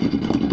you.